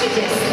谢谢